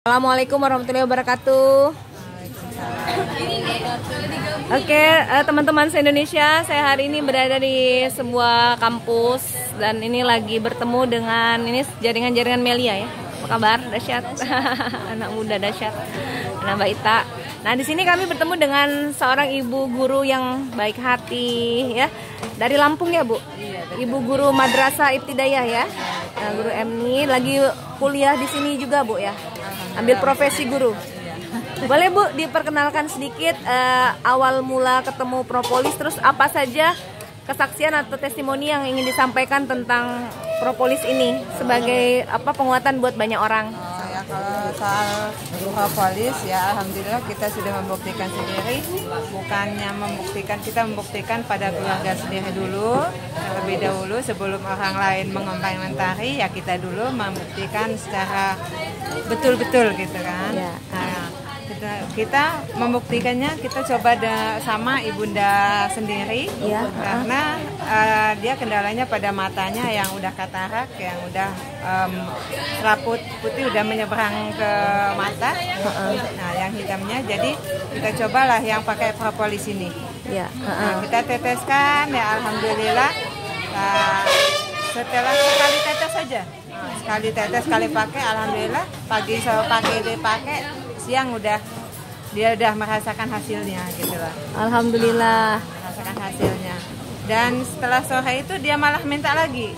Assalamualaikum warahmatullahi wabarakatuh. Oke, eh, teman-teman se-Indonesia, saya hari ini berada di sebuah kampus dan ini lagi bertemu dengan ini jaringan-jaringan Melia ya. Apa kabar? Dasyat. Anak muda dasyat. Anak Mbak Ita. Nah, di sini kami bertemu dengan seorang ibu guru yang baik hati ya. Dari Lampung ya, Bu? Ibu guru Madrasah Ibtidayah ya. Nah, guru Emni lagi kuliah di sini juga, Bu ya. Ambil profesi guru. Boleh Bu diperkenalkan sedikit eh, awal mula ketemu Propolis terus apa saja kesaksian atau testimoni yang ingin disampaikan tentang Propolis ini sebagai apa penguatan buat banyak orang. Kalau soal propolis ya alhamdulillah kita sudah membuktikan sendiri bukannya membuktikan kita membuktikan pada keluarga sendiri dulu terlebih dahulu sebelum orang lain mengomentari ya kita dulu membuktikan secara betul-betul gitu kan. Ya. Kita, kita membuktikannya kita coba da, sama ibunda sendiri. Ya. karena eh, dia kendalanya pada matanya yang udah katarak yang udah em, seraput putih udah menyeberang ke mata. Nah yang hitamnya. Jadi kita cobalah yang pakai propolis ini. Ya. Nah, kita teteskan ya alhamdulillah. Nah, setelah sekali tetes saja. Nah, sekali tetes sekali pakai alhamdulillah. Pagi sore pakai dipakai siang udah dia udah merasakan hasilnya gitu loh Alhamdulillah. merasakan hasilnya dan setelah sore itu dia malah minta lagi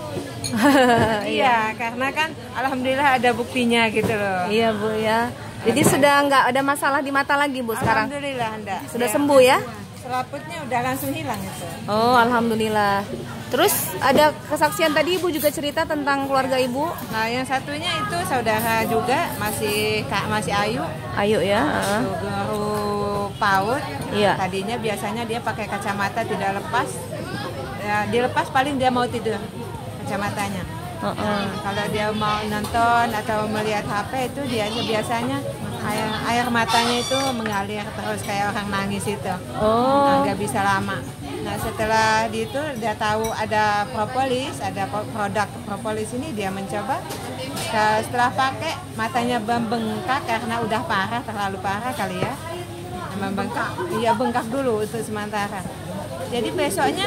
iya karena kan alhamdulillah ada buktinya gitu loh Iya Bu ya. Jadi sudah nggak ada masalah di mata lagi Bu sekarang. alhamdulillah enggak Sudah sembuh ya? selaputnya udah langsung hilang itu Oh alhamdulillah. Terus ada kesaksian tadi Ibu juga cerita tentang keluarga Ibu. nah yang satunya itu saudara juga masih kak masih Ayu Ayo ya. guru PAUD Iya. tadinya biasanya dia pakai kacamata tidak lepas ya, dilepas paling dia mau tidur kacamatanya Heeh. Nah, kalau dia mau nonton atau melihat HP itu dia biasanya air, air matanya itu mengalir terus kayak orang nangis itu Oh. Nah, nggak bisa lama nah setelah di itu dia tahu ada propolis ada pro- produk propolis ini dia mencoba. Setelah pakai matanya membengkak karena udah parah terlalu parah kali ya. Membengkak? Iya bengkak dulu untuk sementara jadi besoknya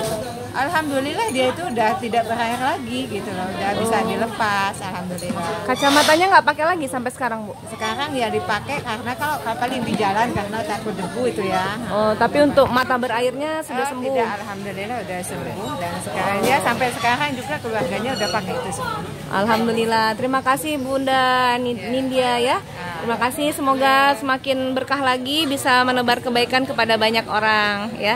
alhamdulillah dia itu udah tidak berair lagi gitu loh udah bisa dilepas alhamdulillah Kacamatanya nggak pakai lagi sampai sekarang Bu. sekarang ya dipakai karena kalau paling di jalan karena takut debu itu ya Oh, tapi untuk mata berairnya sudah Oh, sembuh. Tidak, alhamdulillah udah sembuh dan sekarang ya sampai sekarang juga keluarganya udah pakai itu semua. Alhamdulillah. Terima kasih Bunda Ni- Nindya ya. Terima kasih. Semoga semakin berkah lagi bisa menebar kebaikan kepada banyak orang ya.